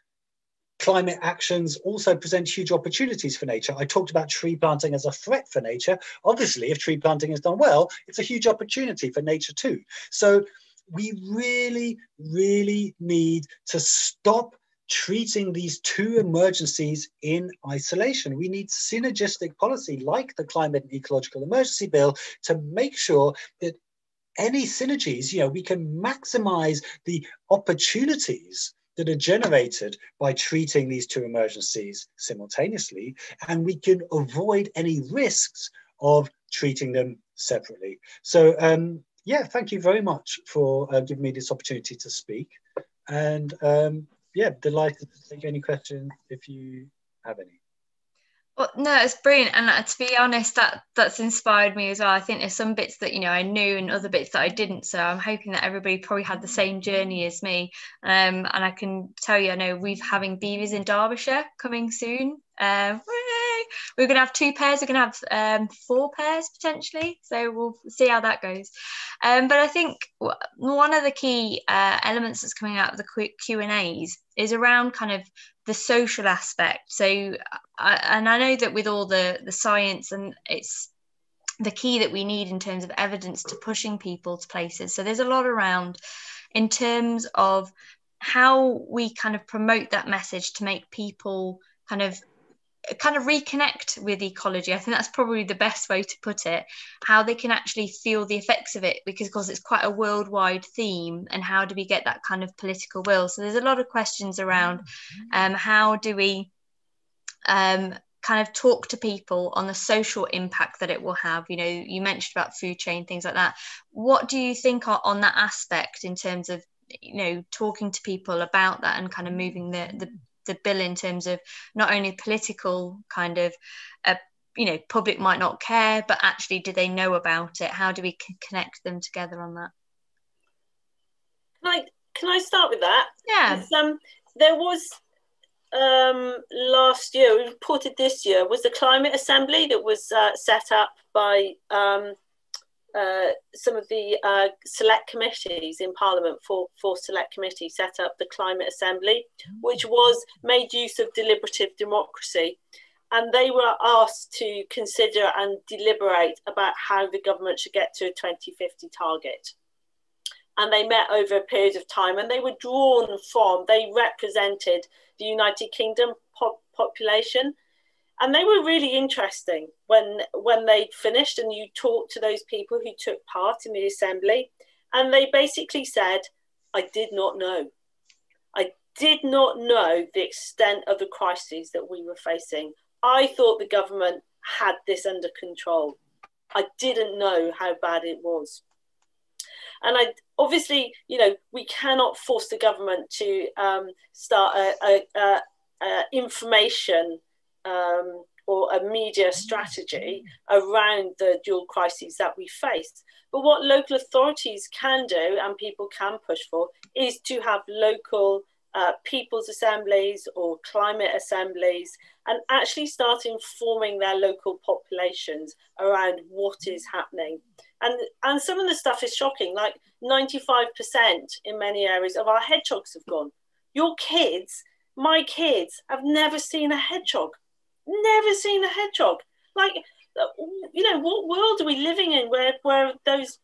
climate actions also present huge opportunities for nature. I talked about tree planting as a threat for nature. Obviously, if tree planting is done well, it's a huge opportunity for nature too. So we really, really need to stop treating these two emergencies in isolation. We need synergistic policy like the Climate and Ecological Emergency Bill to make sure that any synergies, you know, we can maximize the opportunities that are generated by treating these two emergencies simultaneously, and we can avoid any risks of treating them separately. So, um, yeah, thank you very much for uh, giving me this opportunity to speak. And um, yeah, delighted to take any questions if you have any. Well, no, it's brilliant, and uh, to be honest, that that's inspired me as well. I think there's some bits that you know I knew, and other bits that I didn't. So I'm hoping that everybody probably had the same journey as me. Um, and I can tell you, I know we're having beavers in Derbyshire coming soon. Um, we're going to have two pairs. We're going to have um, four pairs potentially. So we'll see how that goes. Um, but I think one of the key uh, elements that's coming out of the Q and A's is around kind of the social aspect. So, I, and I know that with all the the science and it's the key that we need in terms of evidence to pushing people to places. So there's a lot around in terms of how we kind of promote that message to make people kind of kind of reconnect with ecology. I think that's probably the best way to put it. How they can actually feel the effects of it, because of course it's quite a worldwide theme. And how do we get that kind of political will? So there's a lot of questions around um, how do we um, kind of talk to people on the social impact that it will have. You know, you mentioned about food chain things like that. What do you think on that aspect in terms of you know talking to people about that and kind of moving the the the bill in terms of not only political kind of uh, you know public might not care but actually do they know about it? How do we connect them together on that? Can i can i start with that? Yeah. Um, there was um, last year we reported this year was the climate assembly that was uh, set up by um, uh, some of the uh, select committees in Parliament for, for select committee set up the Climate Assembly, which was made use of deliberative democracy. And they were asked to consider and deliberate about how the government should get to a 2050 target. And they met over a period of time and they were drawn from, they represented the United Kingdom po- population and they were really interesting when when they finished and you talked to those people who took part in the assembly. And they basically said i did not know. I did not know the extent of the crises that we were facing. I thought the government had this under control. I didn't know how bad it was. And i obviously you know we cannot force the government to um, start a, a, a, a information um, or a media strategy around the dual crises that we face. But what local authorities can do and people can push for is to have local uh, people's assemblies or climate assemblies and actually start informing their local populations around what is happening. And, and some of the stuff is shocking, like 95% in many areas of our hedgehogs have gone. Your kids, my kids, have never seen a hedgehog never seen a hedgehog. Like, you know, what world are we living in where, where those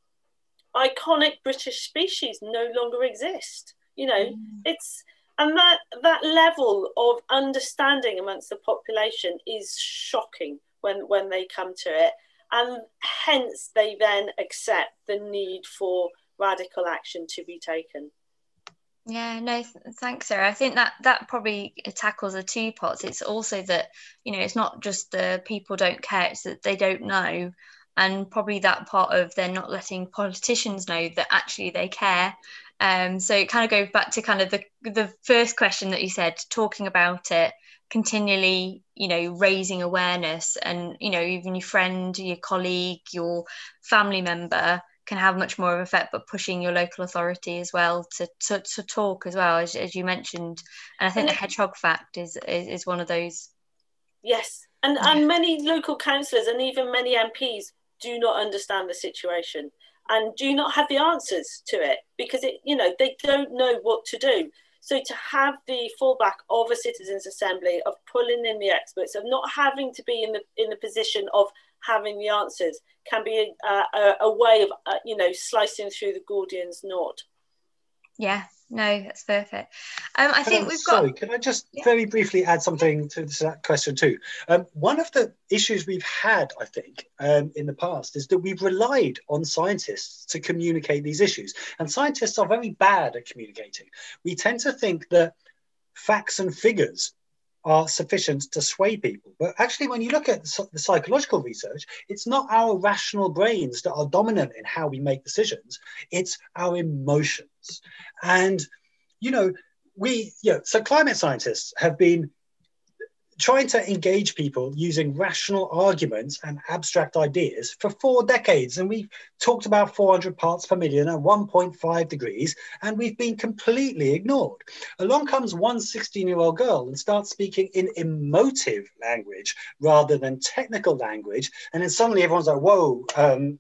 iconic British species no longer exist? You know, mm. it's and that that level of understanding amongst the population is shocking when when they come to it, and hence they then accept the need for radical action to be taken. Yeah, no, th- thanks, Sarah. I think that that probably tackles the two parts. It's also that you know it's not just the people don't care; it's that they don't know, and probably that part of they're not letting politicians know that actually they care. Um, so it kind of goes back to kind of the the first question that you said, talking about it continually, you know, raising awareness, and you know, even your friend, your colleague, your family member can have much more of effect but pushing your local authority as well to to, to talk as well as, as you mentioned. And i think and the hedgehog fact is, is, is one of those. Yes and yeah. and many local councillors and even many mps do not understand the situation and do not have the answers to it because it you know they don't know what to do. So to have the fallback of a citizens assembly of pulling in the experts of not having to be in the in the position of having the answers can be a, a, a way of uh, you know slicing through the Gordian's knot. Yeah, no, that's perfect. Um, I think we've got. Sorry, can I just yeah. very briefly add something to that question too? Um, one of the issues we've had, I think, um, in the past is that we've relied on scientists to communicate these issues, and scientists are very bad at communicating. We tend to think that facts and figures are sufficient to sway people. But actually, when you look at the psychological research, it's not our rational brains that are dominant in how we make decisions, it's our emotions. And, you know, we, yeah, so climate scientists have been trying to engage people using rational arguments and abstract ideas for four decades. And we've talked about 400 parts per million at 1.5 degrees, and we've been completely ignored. Along comes one 16 year old girl and starts speaking in emotive language rather than technical language. And then suddenly everyone's like, whoa, um,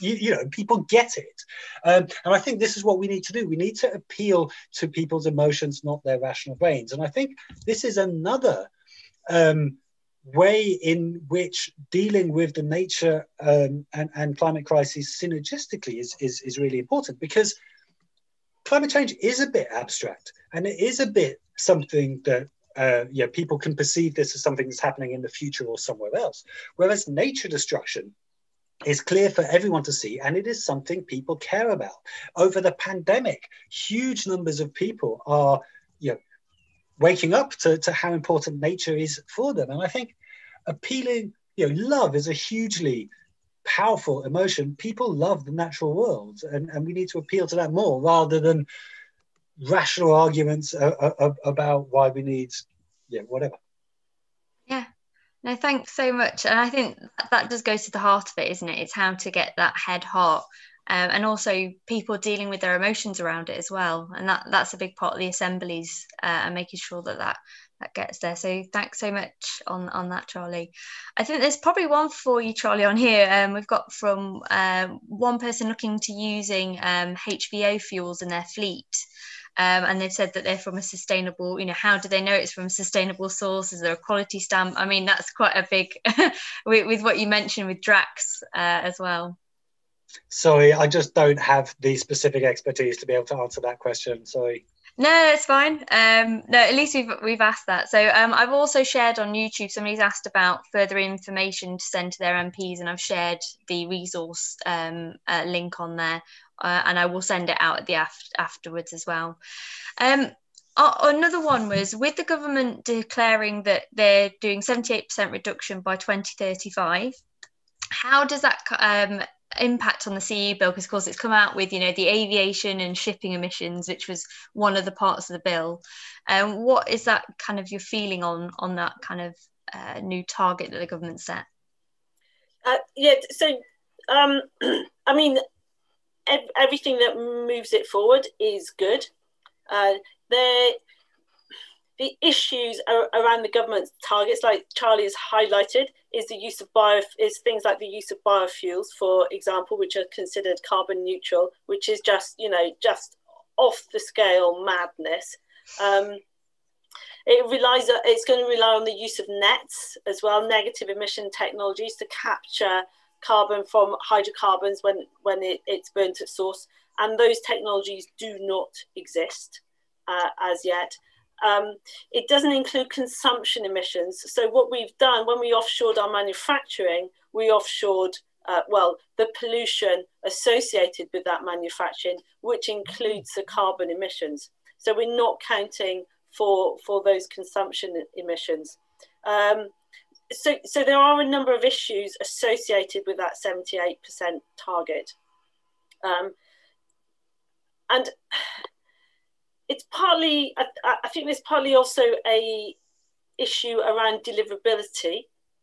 you, you, know people get it um, and i think this is what we need to do we need to appeal to people's emotions not their rational brains and i think this is another um, way in which dealing with the nature um, and, and climate crisis synergistically is, is, is really important because climate change is a bit abstract and it is a bit something that uh, yeah, people can perceive this as something that's happening in the future or somewhere else. Whereas nature destruction is clear for everyone to see, and it is something people care about. Over the pandemic, huge numbers of people are you know, waking up to, to how important nature is for them. And I think appealing, you know, love is a hugely powerful emotion. People love the natural world, and, and we need to appeal to that more rather than rational arguments uh, uh, about why we need, yeah, whatever. Yeah. No, thanks so much. And I think that does go to the heart of it, isn't it? It's how to get that head heart um, and also people dealing with their emotions around it as well. And that that's a big part of the assemblies uh, and making sure that that that gets there. So thanks so much on on that, Charlie. I think there's probably one for you, Charlie, on here. Um, we've got from um, one person looking to using um, HVO fuels in their fleet. Um, and they've said that they're from a sustainable you know how do they know it's from a sustainable source is there a quality stamp i mean that's quite a big *laughs* with, with, what you mentioned with Drax uh, as well Sorry, I just don't have the specific expertise to be able to answer that question. Sorry. No, it's fine. Um, no, at least we've we've asked that. So um, I've also shared on YouTube. Somebody's asked about further information to send to their MPs, and I've shared the resource um, uh, link on there, uh, and I will send it out at the af- afterwards as well. Um, another one was with the government declaring that they're doing 78% reduction by 2035 how does that um, impact on the CE bill because of course it's come out with you know the aviation and shipping emissions which was one of the parts of the bill. Um, what is that kind of your feeling on on that kind of uh, new target that the government set? Uh, yeah so um, *clears throat* I mean ev- everything that moves it forward is good. Uh, there the issues around the government's targets, like Charlie has highlighted, is the use of bio is things like the use of biofuels, for example, which are considered carbon neutral, which is just you know just off the scale madness. Um, it relies it's going to rely on the use of nets as well, negative emission technologies to capture carbon from hydrocarbons when when it, it's burnt at source, and those technologies do not exist uh, as yet. Um, it doesn't include consumption emissions. So what we've done when we offshored our manufacturing, we offshored uh, well, the pollution associated with that manufacturing, which includes the carbon emissions. So we're not counting for, for those consumption emissions. Um, so, so there are a number of issues associated with that 78% target. Um, and it's partly I, I think there's partly also a issue around deliverability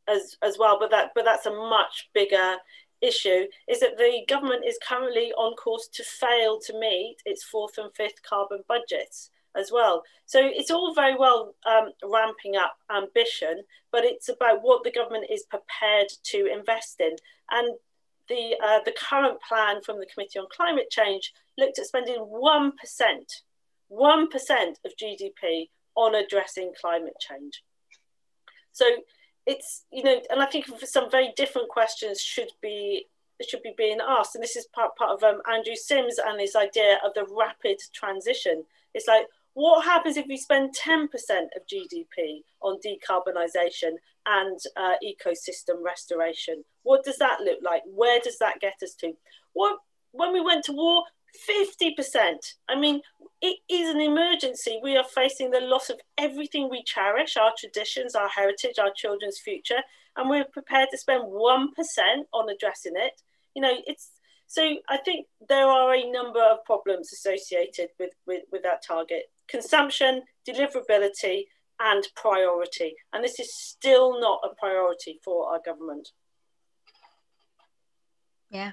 as as well but that but that's a much bigger issue is that the government is currently on course to fail to meet its fourth and fifth carbon budgets as well. So it's all very well um, ramping up ambition but it's about what the government is prepared to invest in. And the uh, the current plan from the committee on climate change looked at spending 1% 1% of GDP on addressing climate change. So it's, you know, and I think some very different questions should be should be being asked. And this is part, part of um, Andrew Simms and this idea of the rapid transition. It's like, what happens if we spend 10% of GDP on decarbonisation and uh, ecosystem restoration? What does that look like? Where does that get us to? What, when we went to war, 50%. I mean, it is an emergency. We are facing the loss of everything we cherish our traditions, our heritage, our children's future, and we're prepared to spend 1% on addressing it. You know, it's so I think there are a number of problems associated with, with, with that target. consumption, deliverability, and priority. And this is still not a priority for our government. Yeah.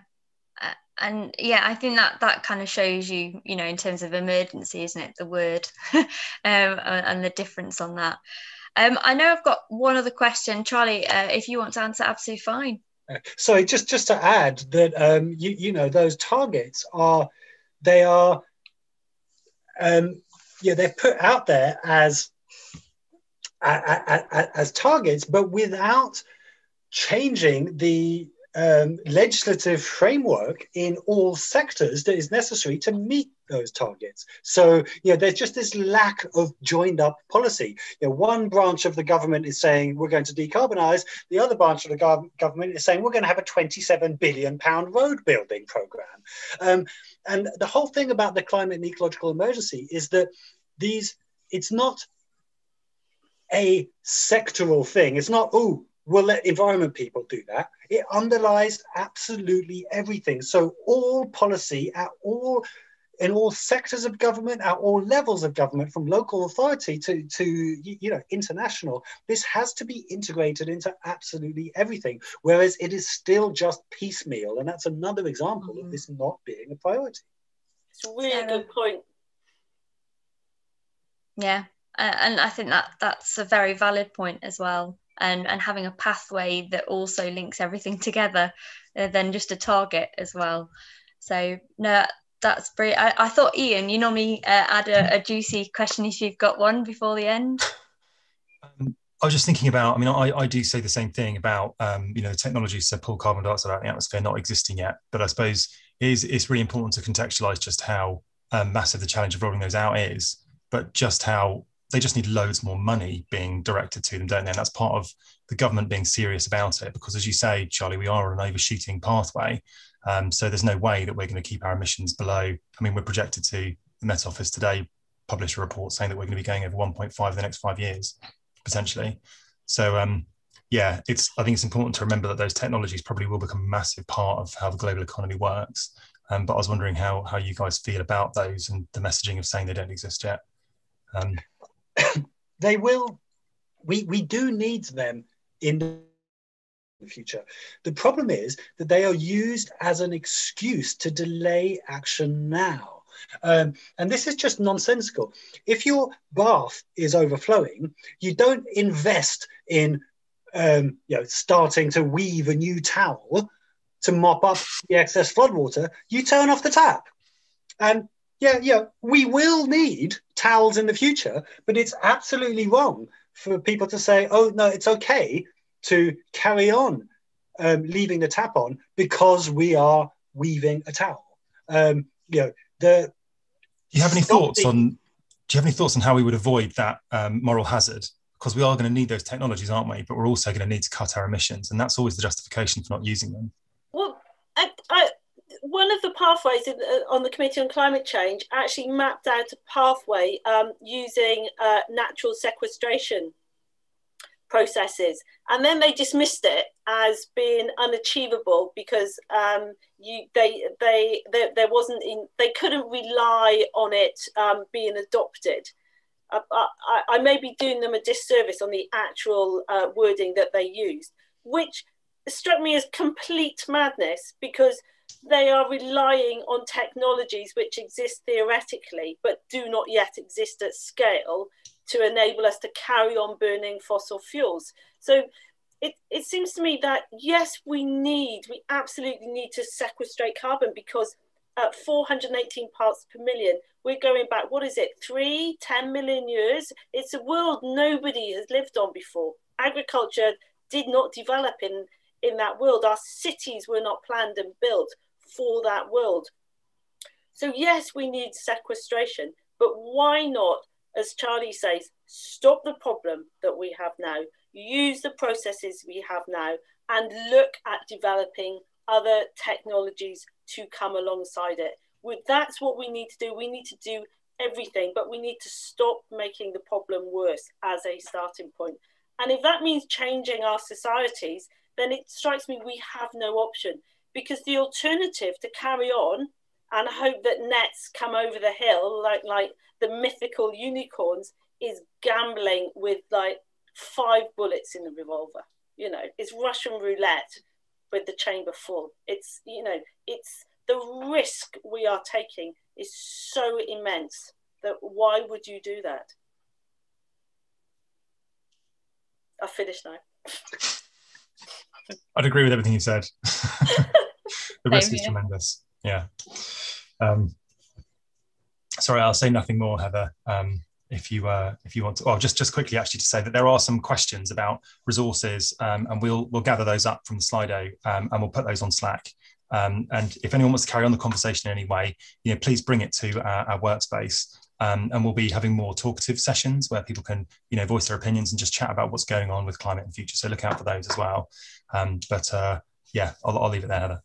Uh, and yeah, I think that that kind of shows you, you know, in terms of emergency, isn't it? The word *laughs* um, and the difference on that. Um, I know I've got one other question, Charlie. Uh, if you want to answer, absolutely fine. sorry just just to add that um, you you know those targets are they are um, yeah they're put out there as as targets, but without changing the um, legislative framework in all sectors that is necessary to meet those targets. So, you know, there's just this lack of joined up policy. You know, one branch of the government is saying we're going to decarbonize, the other branch of the gov- government is saying we're going to have a 27 billion pound road building program. Um, and the whole thing about the climate and ecological emergency is that these, it's not a sectoral thing. It's not, oh, we'll let environment people do that. It underlies absolutely everything. So all policy at all in all sectors of government, at all levels of government, from local authority to, to you know international, this has to be integrated into absolutely everything. Whereas it is still just piecemeal, and that's another example mm-hmm. of this not being a priority. It's a really good point. Yeah, uh, and I think that that's a very valid point as well. And and having a pathway that also links everything together, uh, than just a target as well. So no, that's great. I, I thought Ian, you normally uh, add a, a, juicy question if you've got one before the end. Um, I was just thinking about. I mean, I, I do say the same thing about um, you know the technologies to pull carbon dioxide out of the atmosphere not existing yet. But I suppose it is it's really important to contextualize just how um, massive the challenge of rolling those out is, but just how they just need loads more money being directed to them, don't they? And that's part of the government being serious about it, because as you say, Charlie, we are on an overshooting pathway. Um, so there's no way that we're going to keep our emissions below. I mean, we're projected to the Met Office today published a report saying that we're going to be going over 1.5 in the next five years, potentially. So um, yeah, it's I think it's important to remember that those technologies probably will become a massive part of how the global economy works. Um, but I was wondering how how you guys feel about those and the messaging of saying they don't exist yet. Um, they will. We we do need them in the future. The problem is that they are used as an excuse to delay action now. Um, and this is just nonsensical. If your bath is overflowing, you don't invest in um, you know, starting to weave a new towel to mop up the excess floodwater. You turn off the tap. And yeah, yeah, we will need towels in the future, but it's absolutely wrong for people to say, oh, no, it's okay to carry on um, leaving the tap on because we are weaving a towel. Um, you know, the. Do you have any thoughts on? Do you have any thoughts on how we would avoid that um, moral hazard? Because we are going to need those technologies, aren't we? But we're also going to need to cut our emissions, and that's always the justification for not using them. One of the pathways in, uh, on the Committee on Climate Change actually mapped out a pathway um, using uh, natural sequestration processes, and then they dismissed it as being unachievable because um, you they, they they there wasn't in, they couldn't rely on it um, being adopted. I, I, I, may be doing them a disservice on the actual uh, wording that they used, which struck me as complete madness because they are relying on technologies which exist theoretically but do not yet exist at scale to enable us to carry on burning fossil fuels. So it, it seems to me that yes, we need, we absolutely need to sequestrate carbon because at 418 parts per million, we're going back, what is it, three, 10 million years? It's a world nobody has lived on before. Agriculture did not develop in, in that world. Our cities were not planned and built for that world. So, yes, we need sequestration, but why not as Charlie says, stop the problem that we have now, use the processes we have now, and look at developing other technologies to come alongside it. That's what we need to do. We need to do everything, but we need to stop making the problem worse as a starting point. And if that means changing our societies, then it strikes me we have no option because the alternative to carry on and hope that nets come over the hill like like the mythical unicorns is gambling with like five bullets in the revolver. You know, it's Russian roulette with the chamber full. It's you know, it's the risk we are taking is so immense that why would you do that? I've finished now. *laughs* I'd agree with everything you said. *laughs* the risk is tremendous. Yeah. Um, sorry, I'll say nothing more, Heather. Um, if you uh, if you want to, well, just just quickly actually to say that there are some questions about resources, um, and we'll we'll gather those up from the Slido, um, and we'll put those on Slack. Um, and if anyone wants to carry on the conversation in any way, you know, please bring it to our, our workspace. Um, and we'll be having more talkative sessions where people can, you know, voice their opinions and just chat about what's going on with climate and future. So look out for those as well. Um, but uh, yeah, I'll, I'll leave it there, Heather.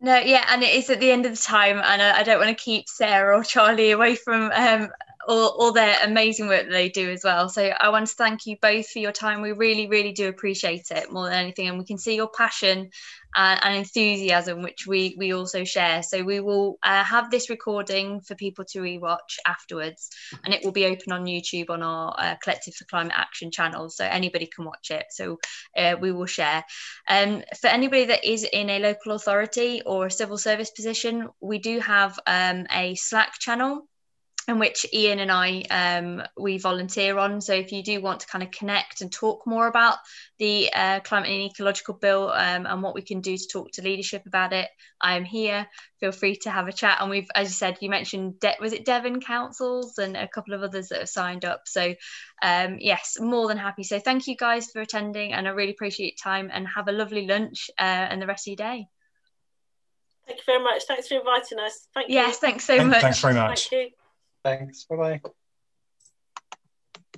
No, yeah, and it is at the end of the time, and I, I don't want to keep Sarah or Charlie away from um, all, all their amazing work that they do as well. So I want to thank you both for your time. We really, really do appreciate it more than anything, and we can see your passion and, and enthusiasm, which we we also share. So we will uh, have this recording for people to rewatch afterwards, and it will be open on YouTube on our uh, Collective for Climate Action channel, so anybody can watch it. So uh, we will share. Um, for anybody that is in a local authority or a civil service position, we do have um, a Slack channel in which Ian and I um, we volunteer on. So if you do want to kind of connect and talk more about the uh, climate and ecological bill um, and what we can do to talk to leadership about it, I am here. Feel free to have a chat. And we've, as you said, you mentioned De- was it Devon councils and a couple of others that have signed up. So um, yes, more than happy. So thank you guys for attending, and I really appreciate your time. And have a lovely lunch uh, and the rest of your day. Thank you very much. Thanks for inviting us. Thank yes, you. Yes, thanks so much. Thanks very much. Thanks. Bye bye.